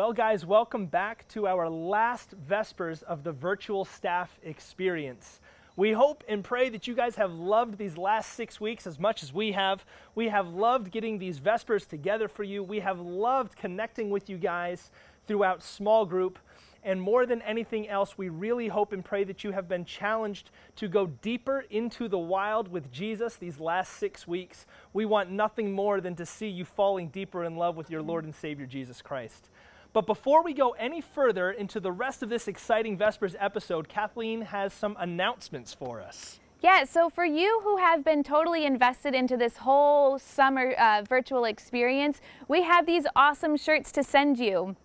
Well, guys, welcome back to our last Vespers of the virtual staff experience. We hope and pray that you guys have loved these last six weeks as much as we have. We have loved getting these Vespers together for you. We have loved connecting with you guys throughout small group. And more than anything else, we really hope and pray that you have been challenged to go deeper into the wild with Jesus these last six weeks. We want nothing more than to see you falling deeper in love with your Lord and Savior Jesus Christ. But before we go any further into the rest of this exciting Vespers episode, Kathleen has some announcements for us. Yeah, so for you who have been totally invested into this whole summer uh, virtual experience, we have these awesome shirts to send you.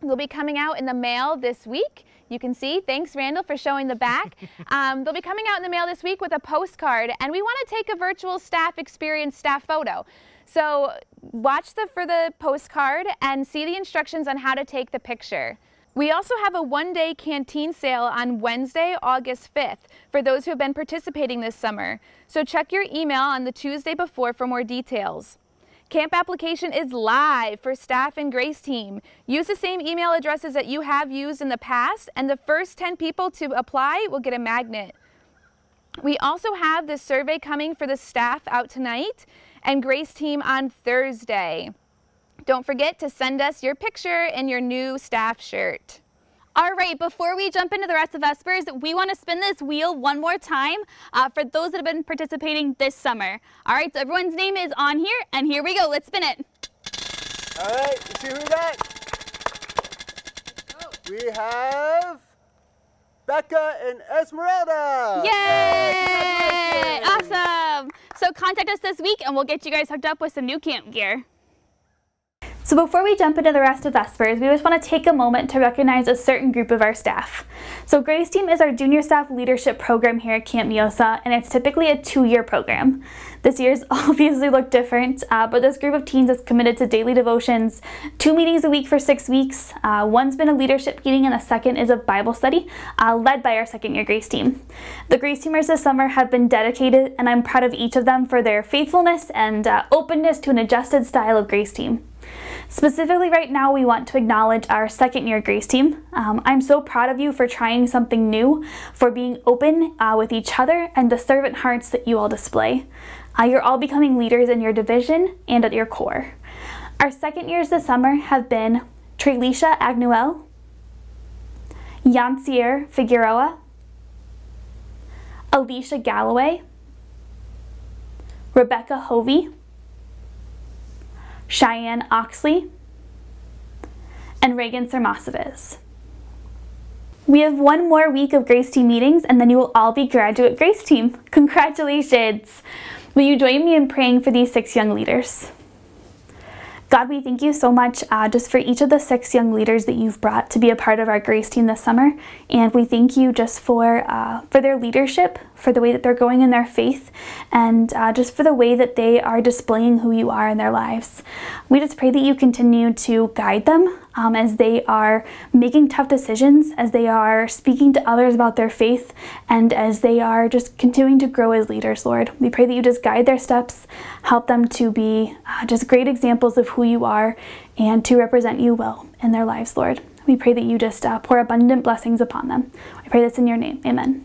They'll be coming out in the mail this week. You can see, thanks Randall for showing the back. Um, they'll be coming out in the mail this week with a postcard and we want to take a virtual staff experience staff photo. So watch the, for the postcard and see the instructions on how to take the picture. We also have a one-day canteen sale on Wednesday, August 5th for those who have been participating this summer. So check your email on the Tuesday before for more details. Camp application is live for staff and Grace team. Use the same email addresses that you have used in the past and the first 10 people to apply will get a magnet. We also have the survey coming for the staff out tonight and Grace Team on Thursday. Don't forget to send us your picture and your new staff shirt. All right, before we jump into the rest of Vespers, we want to spin this wheel one more time uh, for those that have been participating this summer. All right, so everyone's name is on here, and here we go. Let's spin it. All right, let's see who we got. We have Becca and Esmeralda. Yay! Awesome. So contact us this week and we'll get you guys hooked up with some new camp gear. So before we jump into the rest of Vespers, we just want to take a moment to recognize a certain group of our staff. So Grace Team is our junior staff leadership program here at Camp Neosa, and it's typically a two-year program. This year's obviously looked different, uh, but this group of teens is committed to daily devotions, two meetings a week for six weeks. Uh, one's been a leadership meeting and the second is a Bible study uh, led by our second year Grace Team. The Grace Teamers this summer have been dedicated and I'm proud of each of them for their faithfulness and uh, openness to an adjusted style of Grace Team. Specifically right now, we want to acknowledge our second year Grace team. Um, I'm so proud of you for trying something new, for being open uh, with each other, and the servant hearts that you all display. Uh, you're all becoming leaders in your division and at your corps. Our second years this summer have been Tralisha Agnuel, Yancier Figueroa, Alicia Galloway, Rebecca Hovey, Cheyenne Oxley, and Reagan Sermaseviz. We have one more week of Grace Team meetings and then you will all be graduate Grace Team. Congratulations! Will you join me in praying for these six young leaders? God, we thank you so much uh, just for each of the six young leaders that you've brought to be a part of our Grace team this summer. And we thank you just for, uh, for their leadership, for the way that they're going in their faith, and uh, just for the way that they are displaying who you are in their lives. We just pray that you continue to guide them um, as they are making tough decisions, as they are speaking to others about their faith, and as they are just continuing to grow as leaders, Lord. We pray that you just guide their steps, help them to be uh, just great examples of who you are and to represent you well in their lives, Lord. We pray that you just uh, pour abundant blessings upon them. I pray this in your name. Amen.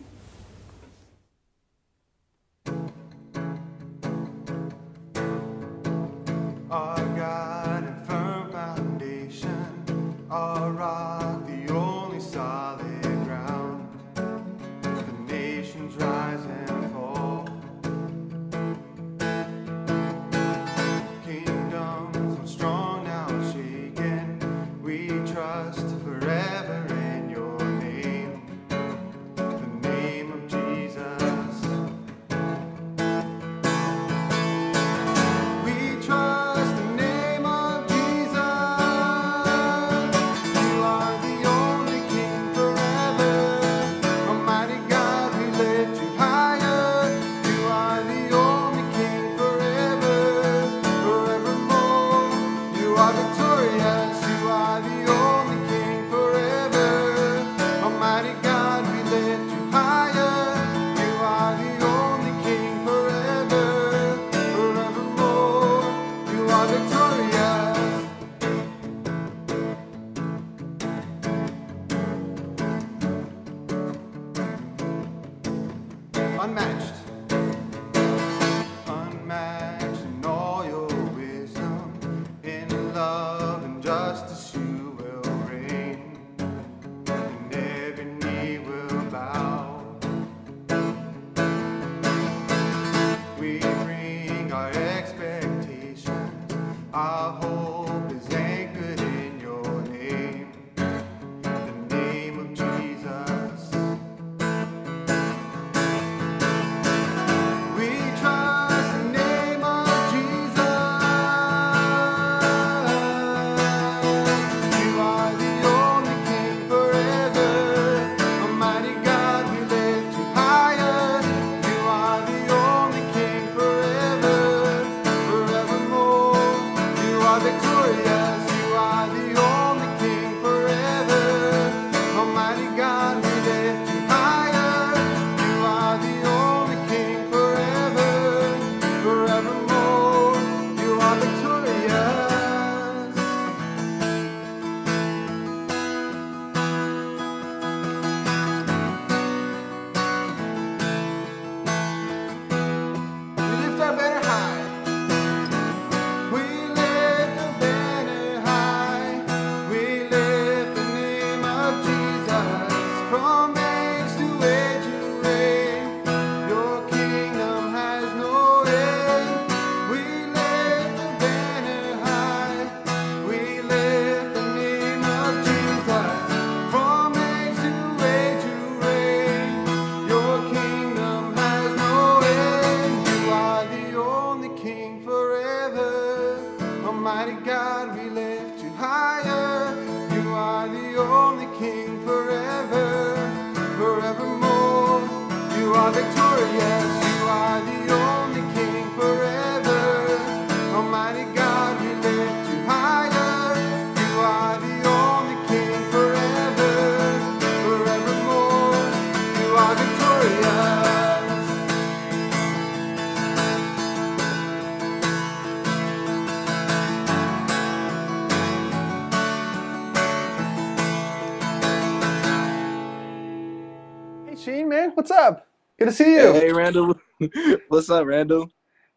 Good to see you. Hey Randall, what's up, Randall?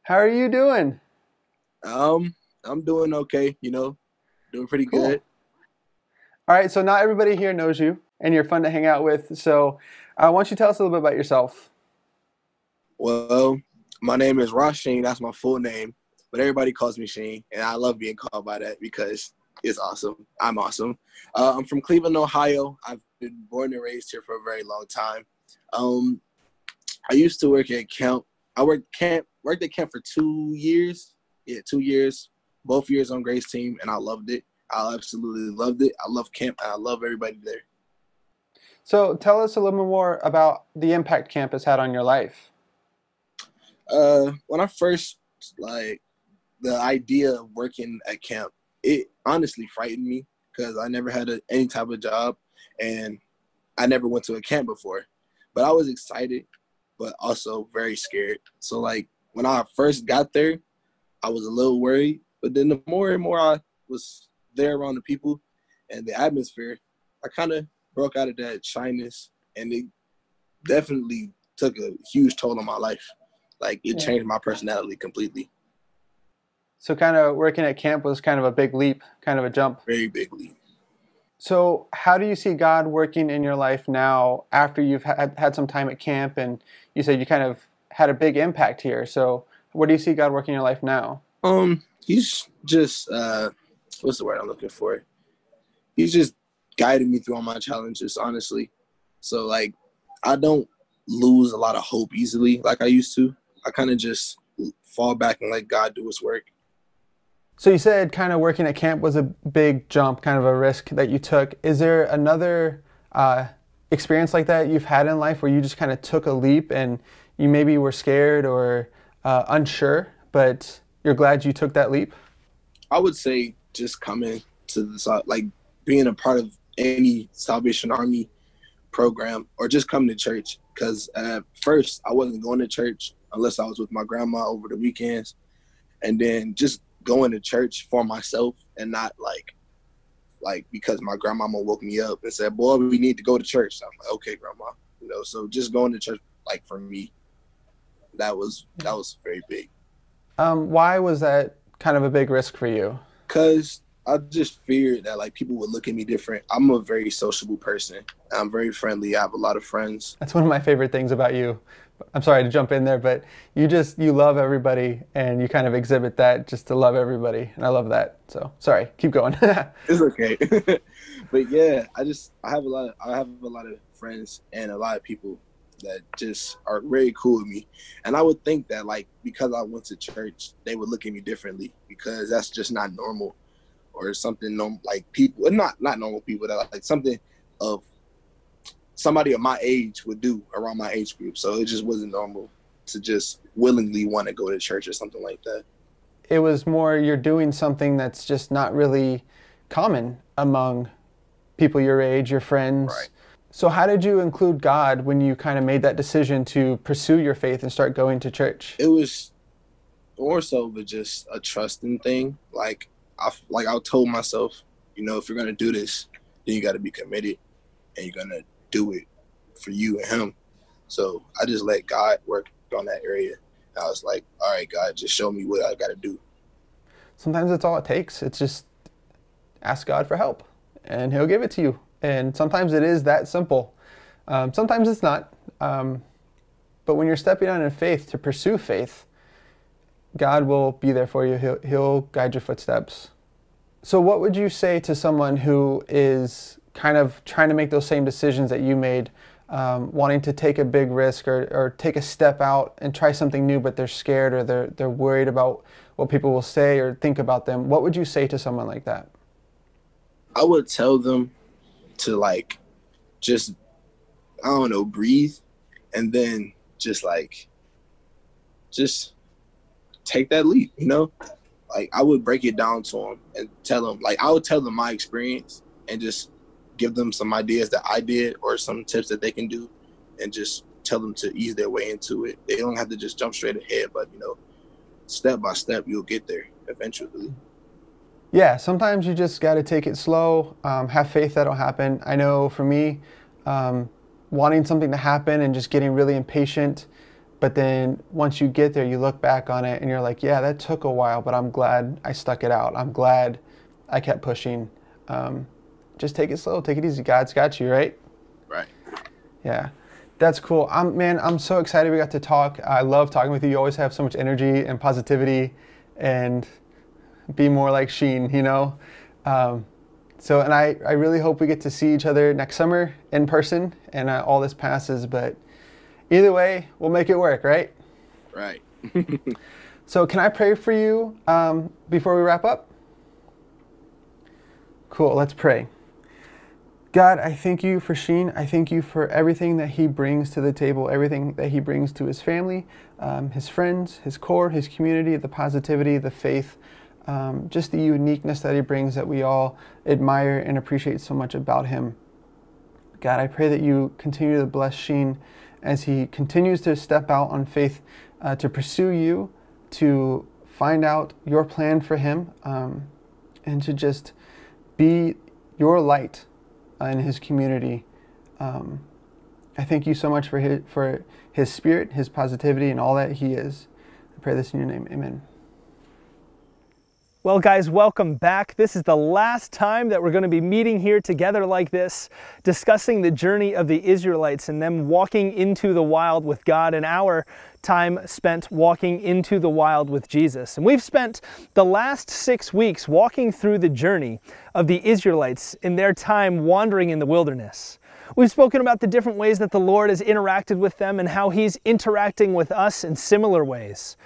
How are you doing? Um, I'm doing okay. You know, doing pretty Cool. good. All right, so not everybody here knows you, and you're fun to hang out with. So, uh, why don't you tell us a little bit about yourself? Well, my name is Ross Sheen. That's my full name, but everybody calls me Sheen, and I love being called by that because it's awesome. I'm awesome. Uh, I'm from Cleveland, Ohio. I've been born and raised here for a very long time. Um, I used to work at camp. I worked camp worked at camp for two years. Yeah, two years. Both years on Grace team, and I loved it. I absolutely loved it. I love camp, and I love everybody there. So, tell us a little bit more about the impact camp has had on your life. Uh, when I first like the idea of working at camp, it honestly frightened me because I never had a, any type of job, and I never went to a camp before. But I was excited, but also very scared. So like when I first got there, I was a little worried. But then the more and more I was there around the people and the atmosphere, I kind of broke out of that shyness, and it definitely took a huge toll on my life. Like it Yeah. changed my personality completely. So, kind of working at camp was kind of a big leap, kind of a jump. Very bigly. So, how do you see God working in your life now after you've had, had some time at camp and you said you kind of had a big impact here? So, where do you see God working in your life now? Um, he's just uh, what's the word I'm looking for? He's just guided me through all my challenges, honestly. So like, I don't lose a lot of hope easily like I used to. I kind of just fall back and let God do His work. So, you said kind of working at camp was a big jump, kind of a risk that you took. Is there another uh, experience like that you've had in life where you just kind of took a leap and you maybe were scared or uh, unsure, but you're glad you took that leap? I would say just coming to the like being a part of any Salvation Army program or just coming to church. Because at first I wasn't going to church unless I was with my grandma over the weekends, and then just going to church for myself and not like like because my grandmama woke me up and said, "Boy, we need to go to church." So I'm like, "Okay, grandma," you know. So just going to church like for me that was that was very big. Um, why was that kind of a big risk for you? Cause I just feared that like people would look at me different. I'm a very sociable person. I'm very friendly. I have a lot of friends. That's one of my favorite things about you. I'm sorry to jump in there, but you just you love everybody and you kind of exhibit that just to love everybody, and I love that. So sorry, keep going. It's okay. but yeah, I just I have a lot of I have a lot of friends and a lot of people that just are very cool with me. And I would think that like because I went to church, they would look at me differently because that's just not normal or something like people not not normal people that like something of somebody of my age would do around my age group. So it just wasn't normal to just willingly want to go to church or something like that. it was more you're doing something that's just not really common among people your age, your friends. Right. So how did you include God when you kind of made that decision to pursue your faith and start going to church? It was more so a just a trusting thing. Like I like I told myself, you know, if you're gonna do this, then you got to be committed, and you're gonna do it for you and Him. So I just let God work on that area. I was like, all right, God, just show me what I got to do. Sometimes that's all it takes. It's just ask God for help and He'll give it to you. And sometimes it is that simple. Um, sometimes it's not. Um, but when you're stepping out in faith to pursue faith, God will be there for you. He'll, he'll guide your footsteps. So, what would you say to someone who is kind of trying to make those same decisions that you made, um, wanting to take a big risk or, or take a step out and try something new, but they're scared or they're, they're worried about what people will say or think about them? What would you say to someone like that? I would tell them to like just I don't know, breathe and then just like just take that leap, you know? Like I would break it down to them and tell them like I would tell them my experience and just give them some ideas that I did or some tips that they can do and just tell them to ease their way into it. They don't have to just jump straight ahead, but you know, step by step you'll get there eventually. Yeah, sometimes you just got to take it slow, um, have faith that'll happen. I know for me, um, wanting something to happen and just getting really impatient, but then once you get there, you look back on it and you're like, yeah, that took a while, but I'm glad I stuck it out. I'm glad I kept pushing. Um, just take it slow, take it easy. God's got you, right? Right. Yeah, that's cool. I'm man, I'm so excited we got to talk. I love talking with you. You always have so much energy and positivity, and be more like Sheen, you know. Um, so, and I, I really hope we get to see each other next summer in person, and uh, all this passes. But either way, we'll make it work, right? Right. So, can I pray for you um, before we wrap up? Cool, let's pray. God, I thank you for Sheen. I thank you for everything that he brings to the table, everything that he brings to his family, um, his friends, his corps, his community, the positivity, the faith, um, just the uniqueness that he brings that we all admire and appreciate so much about him. God, I pray that you continue to bless Sheen as he continues to step out on faith uh, to pursue you, to find out your plan for him, um, and to just be your light in his community. Um, I thank you so much for his, for his spirit, his positivity, and all that he is. I pray this in your name. Amen. Well, guys, welcome back. This is the last time that we're going to be meeting here together like this, discussing the journey of the Israelites and them walking into the wild with God and our time spent walking into the wild with Jesus. And we've spent the last six weeks walking through the journey of the Israelites in their time wandering in the wilderness. We've spoken about the different ways that the Lord has interacted with them and how He's interacting with us in similar ways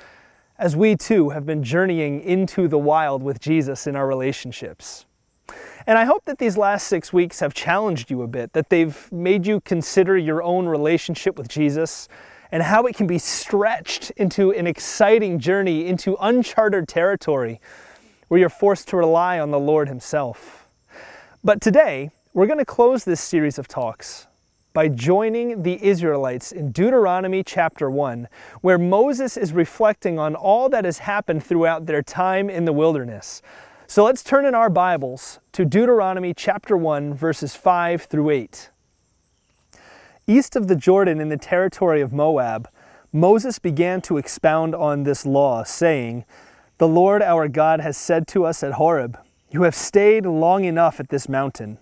as we too have been journeying into the wild with Jesus in our relationships. And I hope that these last six weeks have challenged you a bit, that they've made you consider your own relationship with Jesus and how it can be stretched into an exciting journey into uncharted territory where you're forced to rely on the Lord Himself. But today, we're going to close this series of talks by joining the Israelites in Deuteronomy chapter 1, where Moses is reflecting on all that has happened throughout their time in the wilderness. So let's turn in our Bibles to Deuteronomy chapter 1, verses 5 through 8. East of the Jordan in the territory of Moab, Moses began to expound on this law, saying, The Lord our God has said to us at Horeb, You have stayed long enough at this mountain.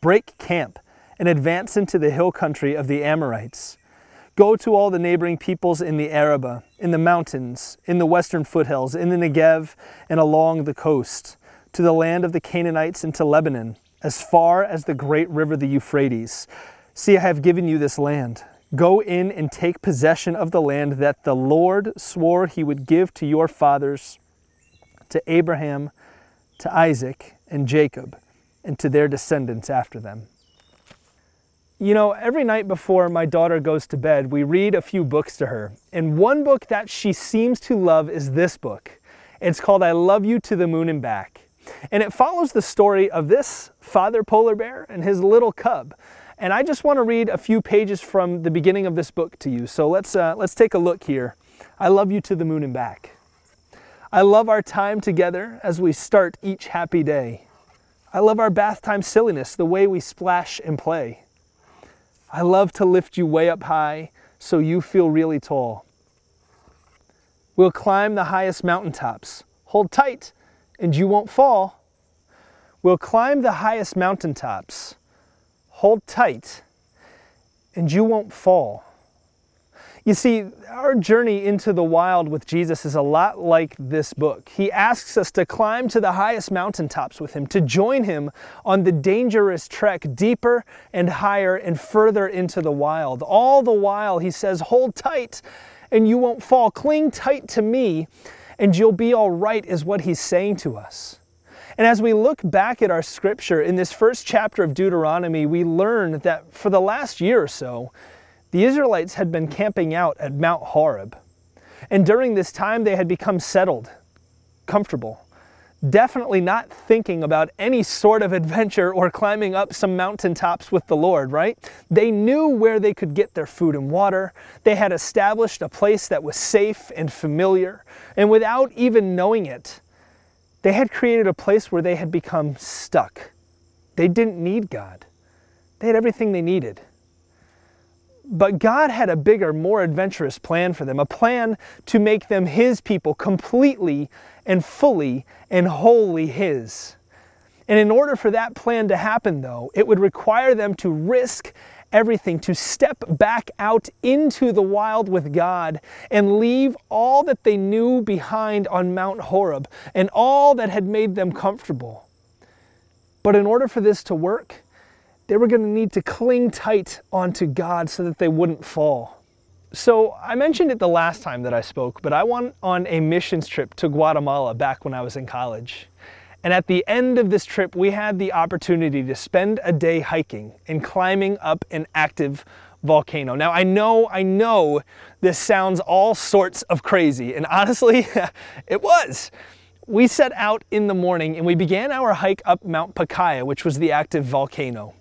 Break camp and advance into the hill country of the Amorites. Go to all the neighboring peoples in the Arabah, in the mountains, in the western foothills, in the Negev, and along the coast, to the land of the Canaanites and to Lebanon, as far as the great river the Euphrates. See, I have given you this land. Go in and take possession of the land that the Lord swore he would give to your fathers, to Abraham, to Isaac, and Jacob, and to their descendants after them. You know, every night before my daughter goes to bed, we read a few books to her. And one book that she seems to love is this book. It's called I Love You to the Moon and Back. And it follows the story of this father polar bear and his little cub. And I just want to read a few pages from the beginning of this book to you. So let's, uh, let's take a look here. I love you to the moon and back. I love our time together as we start each happy day. I love our bath time silliness, the way we splash and play. I love to lift you way up high so you feel really tall. We'll climb the highest mountaintops. Hold tight and you won't fall. We'll climb the highest mountaintops. Hold tight and you won't fall. You see, our journey into the wild with Jesus is a lot like this book. He asks us to climb to the highest mountaintops with Him, to join Him on the dangerous trek deeper and higher and further into the wild. All the while, He says, Hold tight and you won't fall. Cling tight to me and you'll be all right, is what He's saying to us. And as we look back at our scripture in this first chapter of Deuteronomy, we learn that for the last year or so, the Israelites had been camping out at Mount Horeb. And during this time, they had become settled, comfortable, definitely not thinking about any sort of adventure or climbing up some mountaintops with the Lord, right? They knew where they could get their food and water. They had established a place that was safe and familiar. And without even knowing it, they had created a place where they had become stuck. They didn't need God, they had everything they needed. But God had a bigger, more adventurous plan for them, a plan to make them His people completely and fully and wholly His. And in order for that plan to happen, though, it would require them to risk everything, to step back out into the wild with God and leave all that they knew behind on Mount Horeb and all that had made them comfortable. But in order for this to work, they were going to need to cling tight onto God so that they wouldn't fall. So, I mentioned it the last time that I spoke, but I went on a missions trip to Guatemala back when I was in college. And at the end of this trip, we had the opportunity to spend a day hiking and climbing up an active volcano. Now, I know, I know this sounds all sorts of crazy, and honestly, it was. We set out in the morning and we began our hike up Mount Pacaya, which was the active volcano.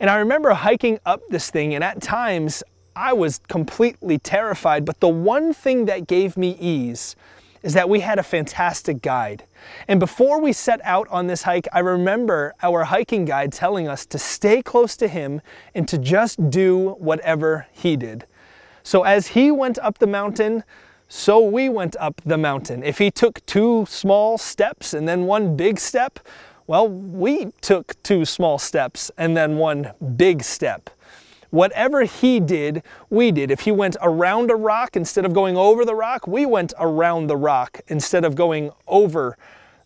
And I remember hiking up this thing, and at times I was completely terrified. But the one thing that gave me ease is that we had a fantastic guide. And before we set out on this hike, I remember our hiking guide telling us to stay close to him and to just do whatever he did. So as he went up the mountain, so we went up the mountain. If he took two small steps and then one big step, well, we took two small steps and then one big step. Whatever he did, we did. If he went around a rock instead of going over the rock, we went around the rock instead of going over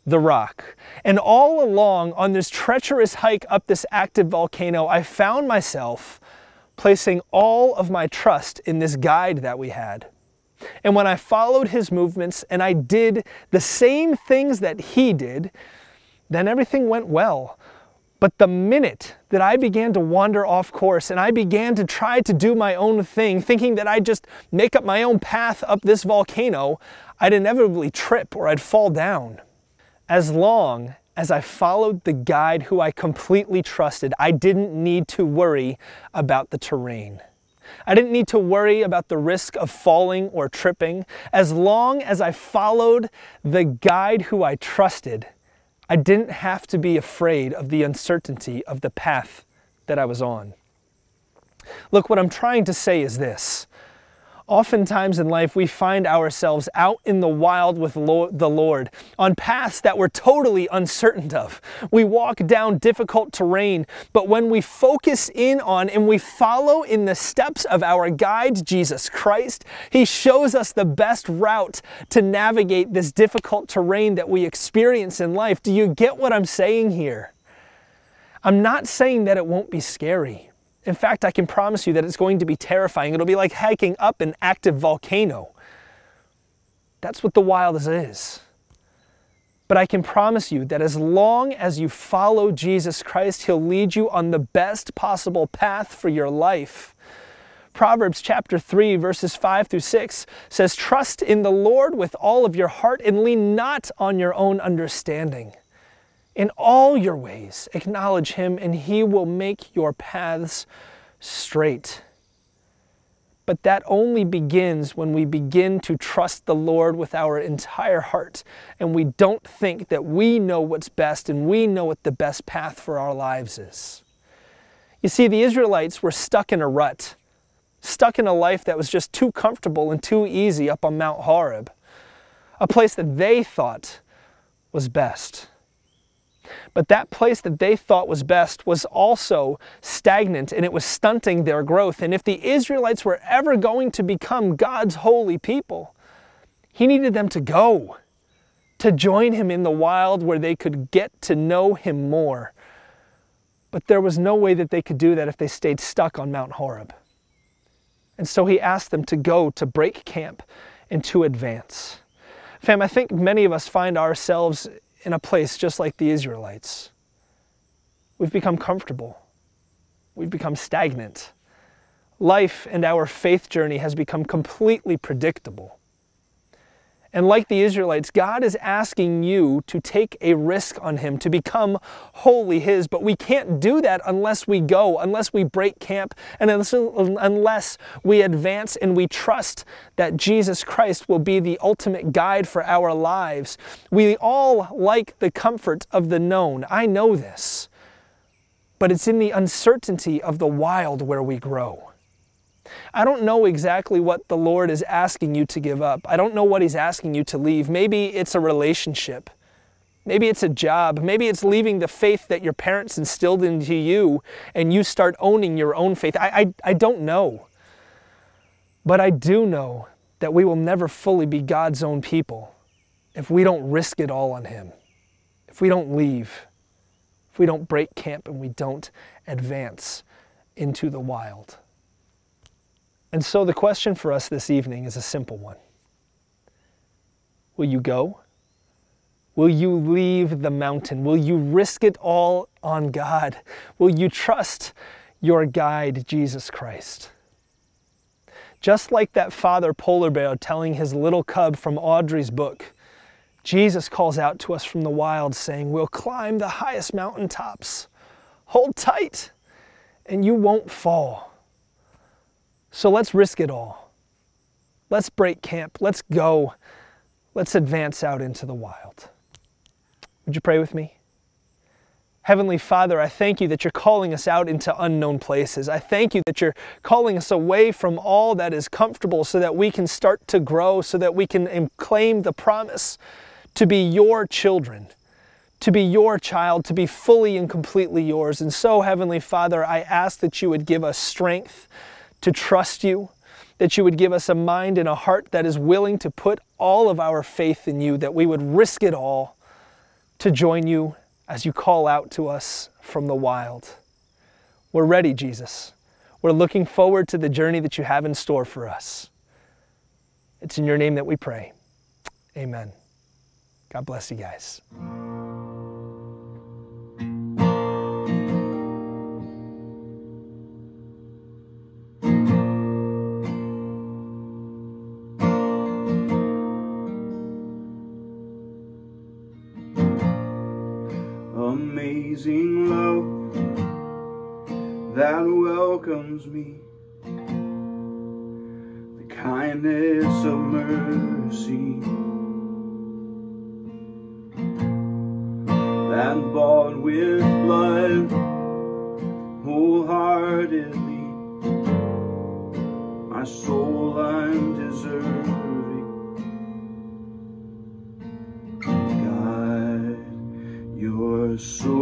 the rock. And all along on this treacherous hike up this active volcano, I found myself placing all of my trust in this guide that we had. And when I followed his movements and I did the same things that he did, then everything went well. But the minute that I began to wander off course and I began to try to do my own thing, thinking that I'd just make up my own path up this volcano, I'd inevitably trip or I'd fall down. As long as I followed the guide who I completely trusted, I didn't need to worry about the terrain. I didn't need to worry about the risk of falling or tripping. As long as I followed the guide who I trusted, I didn't have to be afraid of the uncertainty of the path that I was on. Look, what I'm trying to say is this. Oftentimes in life, we find ourselves out in the wild with the Lord on paths that we're totally uncertain of. We walk down difficult terrain, but when we focus in on and we follow in the steps of our guide, Jesus Christ, He shows us the best route to navigate this difficult terrain that we experience in life. Do you get what I'm saying here? I'm not saying that it won't be scary. In fact, I can promise you that it's going to be terrifying. It'll be like hiking up an active volcano. That's what the wild is. But I can promise you that as long as you follow Jesus Christ, He'll lead you on the best possible path for your life. Proverbs chapter 3, verses 5 through 6 says, Trust in the Lord with all of your heart and lean not on your own understanding. In all your ways, acknowledge him, and he will make your paths straight. But that only begins when we begin to trust the Lord with our entire heart and we don't think that we know what's best and we know what the best path for our lives is. You see, the Israelites were stuck in a rut, stuck in a life that was just too comfortable and too easy up on Mount Horeb, a place that they thought was best. But that place that they thought was best was also stagnant and it was stunting their growth. And if the Israelites were ever going to become God's holy people, He needed them to go, to join Him in the wild where they could get to know Him more. But there was no way that they could do that if they stayed stuck on Mount Horeb. And so He asked them to go, to break camp, and to advance. Fam, I think many of us find ourselves in a place just like the Israelites. We've become comfortable. We've become stagnant. Life and our faith journey has become completely predictable. And like the Israelites, God is asking you to take a risk on Him, to become wholly His. But we can't do that unless we go, unless we break camp, and unless, we advance and we trust that Jesus Christ will be the ultimate guide for our lives. We all like the comfort of the known. I know this. But it's in the uncertainty of the wild where we grow. I don't know exactly what the Lord is asking you to give up. I don't know what He's asking you to leave. Maybe it's a relationship. Maybe it's a job. Maybe it's leaving the faith that your parents instilled into you and you start owning your own faith. I, I, I don't know. But I do know that we will never fully be God's own people if we don't risk it all on Him, if we don't leave, if we don't break camp and we don't advance into the wild. And so the question for us this evening is a simple one Will you go? Will you leave the mountain? Will you risk it all on God? Will you trust your guide, Jesus Christ? Just like that father polar bear telling his little cub from Audrey's book, Jesus calls out to us from the wild, saying, We'll climb the highest mountain tops. Hold tight, and you won't fall. So let's risk it all. Let's break camp. Let's go. Let's advance out into the wild. Would you pray with me? Heavenly Father, I thank you that you're calling us out into unknown places. I thank you that you're calling us away from all that is comfortable so that we can start to grow, so that we can claim the promise to be your children, to be your child, to be fully and completely yours. And so, Heavenly Father, I ask that you would give us strength to trust you, that you would give us a mind and a heart that is willing to put all of our faith in you, that we would risk it all to join you as you call out to us from the wild. We're ready, Jesus. We're looking forward to the journey that you have in store for us. It's in your name that we pray. Amen. God bless you guys. Sing low that welcomes me. The kindness of mercy that bought with blood wholeheartedly my soul I'm deserving your soul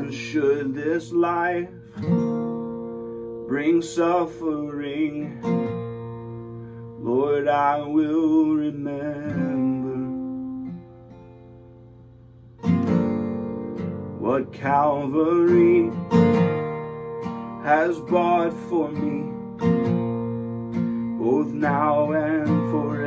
And should this life bring suffering, Lord, I will remember what Calvary has bought for me, both now and forever.